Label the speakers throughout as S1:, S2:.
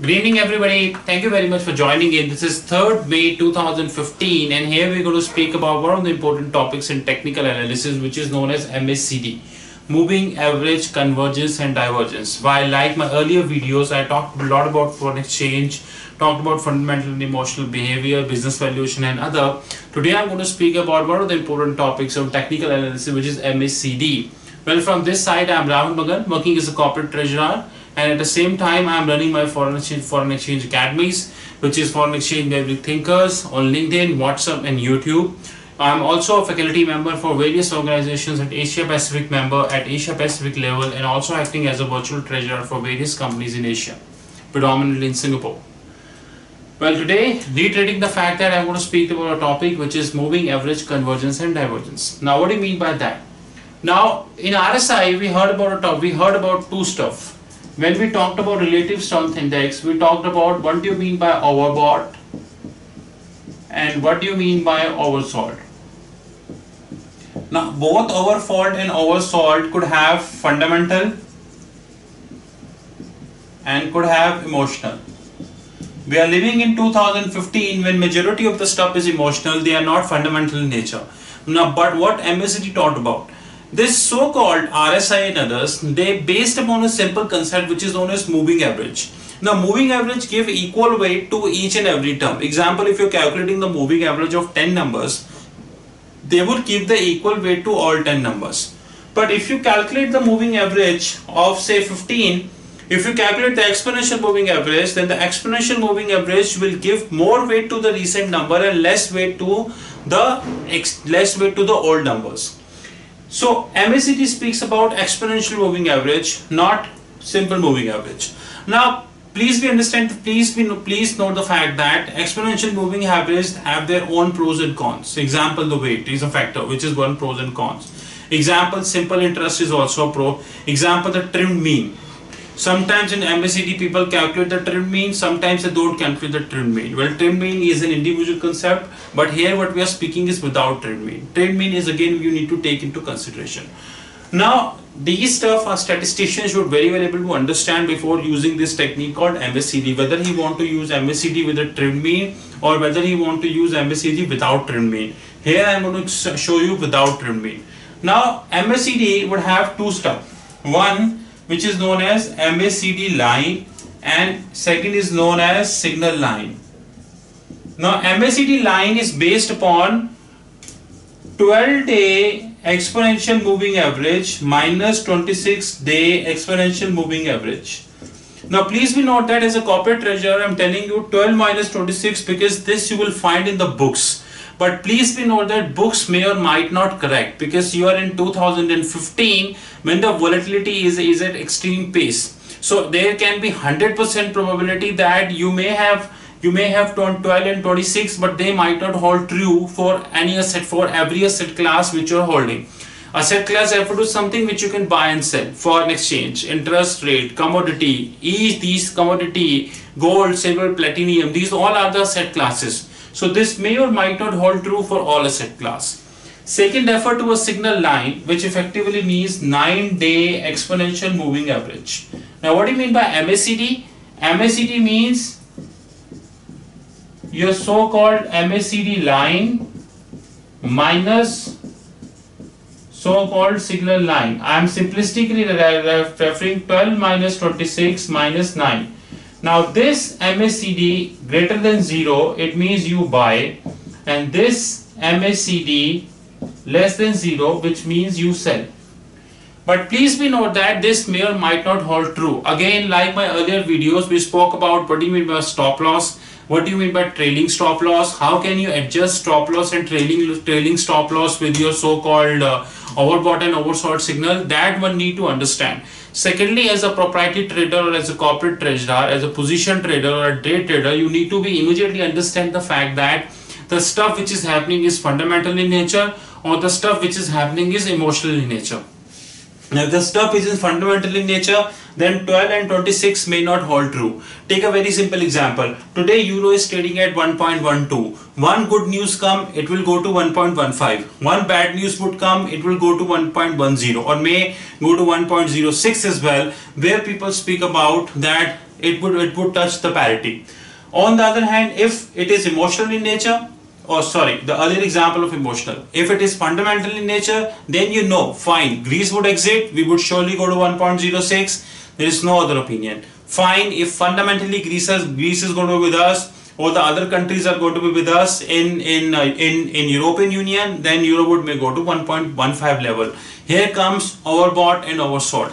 S1: Good evening, everybody. Thank you very much for joining in. This is 3rd May 2015, and here we're going to speak about one of the important topics in technical analysis, which is known as MACD moving average convergence and divergence. While, like my earlier videos, I talked a lot about foreign exchange, talked about fundamental and emotional behavior, business valuation, and other. Today, I'm going to speak about one of the important topics of technical analysis, which is MACD. Well, from this side, I'm Rahul Magan, working as a corporate treasurer and at the same time I'm running my foreign exchange foreign exchange academies which is foreign exchange Maverick thinkers on LinkedIn WhatsApp and YouTube. I'm also a faculty member for various organizations at Asia Pacific member at Asia Pacific level and also acting as a virtual treasurer for various companies in Asia predominantly in Singapore. Well today reiterating the fact that I'm going to speak about a topic which is moving average convergence and divergence. Now what do you mean by that? Now in RSI we heard about a top we heard about two stuff when we talked about relative strength index, we talked about what do you mean by overbought and what do you mean by oversold. Now, both oversold and oversold could have fundamental and could have emotional. We are living in 2015 when majority of the stuff is emotional, they are not fundamental in nature. Now, but what MACD talked about? This so-called RSI and others, they based upon a simple concept which is known as moving average. Now moving average give equal weight to each and every term. Example, if you're calculating the moving average of 10 numbers, they would give the equal weight to all 10 numbers. But if you calculate the moving average of say 15, if you calculate the exponential moving average, then the exponential moving average will give more weight to the recent number and less weight to the less weight to the old numbers. So MACD speaks about exponential moving average, not simple moving average. Now, please be understand, please be please note the fact that exponential moving averages have their own pros and cons. Example, the weight is a factor, which is one pros and cons. Example, simple interest is also a pro. Example, the trimmed mean Sometimes in MACD people calculate the trimmed mean, sometimes they don't calculate the trimmed mean. Well, trimmed mean is an individual concept, but here what we are speaking is without trimmed mean. Trimmed mean is again you need to take into consideration. Now, these stuff our statisticians should very well able to understand before using this technique called MACD, whether he want to use MACD with a trimmed mean or whether he want to use MACD without trimmed mean. Here I am going to show you without trimmed mean. Now, MACD would have two stuff. One, which is known as MACD line and second is known as signal line. Now MACD line is based upon 12 day exponential moving average minus 26 day exponential moving average. Now please be note that as a corporate treasurer I am telling you 12 minus 26 because this you will find in the books but please be note that books may or might not correct because you are in 2015 when the volatility is, is at extreme pace. So there can be 100% probability that you may have you may have 12 and 26 but they might not hold true for any asset for every asset class which you are holding. Asset class refer to something which you can buy and sell, foreign exchange, interest rate, commodity, each these commodity, gold, silver, platinum, these all are the asset classes. So this may or might not hold true for all asset class. Second refer to a signal line which effectively means 9 day exponential moving average. Now what do you mean by MACD? MACD means your so-called MACD line minus so-called signal line. I am simplistically referring 12 minus 26 minus 9. Now this MACD greater than 0, it means you buy and this MACD less than 0 which means you sell. But please be note that this may or might not hold true. Again like my earlier videos we spoke about what do you stop loss, what do you mean by trailing stop loss, how can you adjust stop loss and trailing, trailing stop loss with your so-called uh, overbought and oversold signal that one need to understand. Secondly, as a proprietary trader or as a corporate trader, as a position trader or a day trader, you need to be immediately understand the fact that the stuff which is happening is fundamental in nature or the stuff which is happening is emotional in nature. Now, if the stuff is in fundamental in nature, then 12 and 26 may not hold true. Take a very simple example. Today euro is trading at 1.12. One good news come, it will go to 1.15. One bad news would come, it will go to 1.10 or may go to 1.06 as well, where people speak about that it would it would touch the parity. On the other hand, if it is emotional in nature, or sorry, the other example of emotional, if it is fundamental in nature, then you know, fine, Greece would exit, we would surely go to 1.06. There is no other opinion. Fine, if fundamentally Greece, has, Greece is going to be with us, or the other countries are going to be with us in in uh, in in European Union, then Euro would may go to 1.15 level. Here comes overbought and oversold.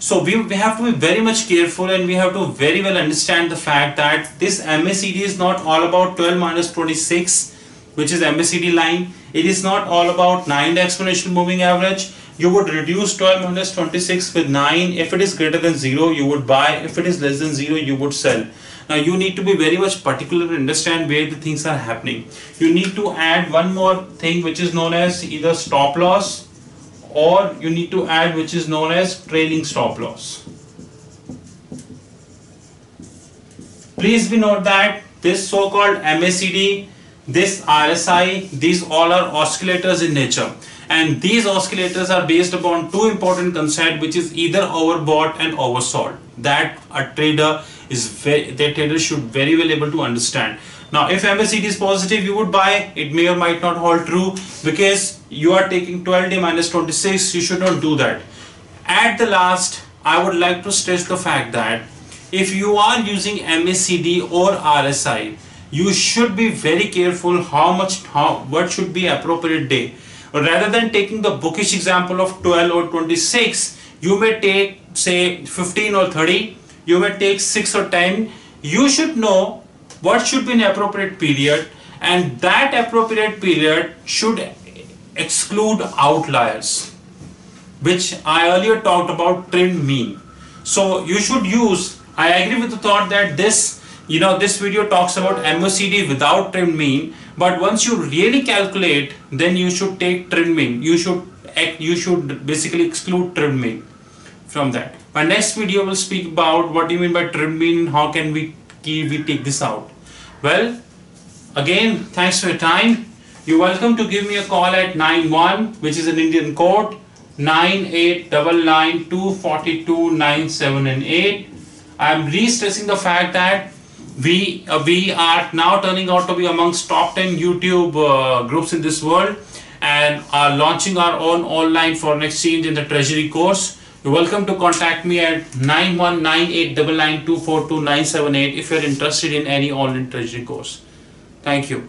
S1: So we, we have to be very much careful and we have to very well understand the fact that this MACD is not all about 12 minus 26 which is MACD line. It is not all about 9 exponential moving average. You would reduce 12 minus 26 with 9. If it is greater than 0 you would buy. If it is less than 0 you would sell. Now you need to be very much particular to understand where the things are happening. You need to add one more thing which is known as either stop loss or you need to add which is known as trailing stop loss. Please be note that this so-called MACD, this RSI, these all are oscillators in nature. And these oscillators are based upon two important concepts which is either overbought and oversold that a trader is very the trader should very well able to understand. Now if MACD is positive you would buy. It may or might not hold true because you are taking 12 day minus 26 you should not do that. At the last I would like to stress the fact that if you are using MACD or RSI you should be very careful how much how what should be appropriate day. Rather than taking the bookish example of 12 or 26 you may take say 15 or 30 you may take 6 or 10 you should know what should be an appropriate period and that appropriate period should exclude outliers which I earlier talked about trimmed mean. So you should use I agree with the thought that this you know this video talks about MACD without trimmed mean but once you really calculate then you should take trimmed mean you should you should basically exclude trimmed mean from that. My next video will speak about what do you mean by trimmed mean how can we we take this out. Well again thanks for your time. You're welcome to give me a call at 91 which is an Indian code 9899242979 and 8 I'm re-stressing the fact that we uh, we are now turning out to be amongst top 10 YouTube uh, groups in this world and are launching our own online foreign exchange in the treasury course. You're welcome to contact me at 919899242978 if you're interested in any online treasury course. Thank you.